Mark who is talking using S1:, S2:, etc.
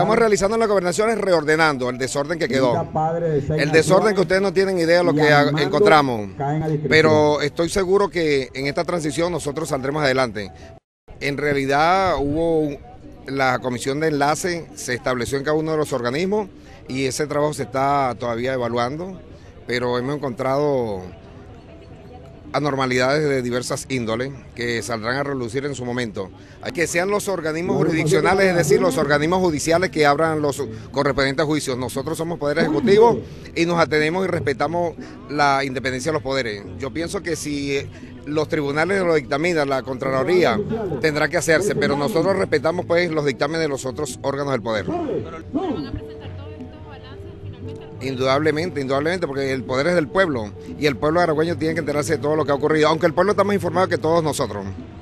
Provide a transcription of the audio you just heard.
S1: Estamos realizando las gobernaciones reordenando el desorden que quedó. El desorden que ustedes no tienen idea de lo que encontramos. Pero estoy seguro que en esta transición nosotros saldremos adelante. En realidad hubo la comisión de enlace, se estableció en cada uno de los organismos y ese trabajo se está todavía evaluando, pero hemos encontrado anormalidades de diversas índoles que saldrán a relucir en su momento. Hay que sean los organismos jurisdiccionales, es decir, los organismos judiciales que abran los correspondientes juicios. Nosotros somos poder ejecutivo y nos atenemos y respetamos la independencia de los poderes. Yo pienso que si los tribunales lo dictaminan, la Contraloría tendrá que hacerse, pero nosotros respetamos pues los dictámenes de los otros órganos del poder. Indudablemente, indudablemente, porque el poder es del pueblo y el pueblo aragüeño tiene que enterarse de todo lo que ha ocurrido, aunque el pueblo está más informado que todos nosotros.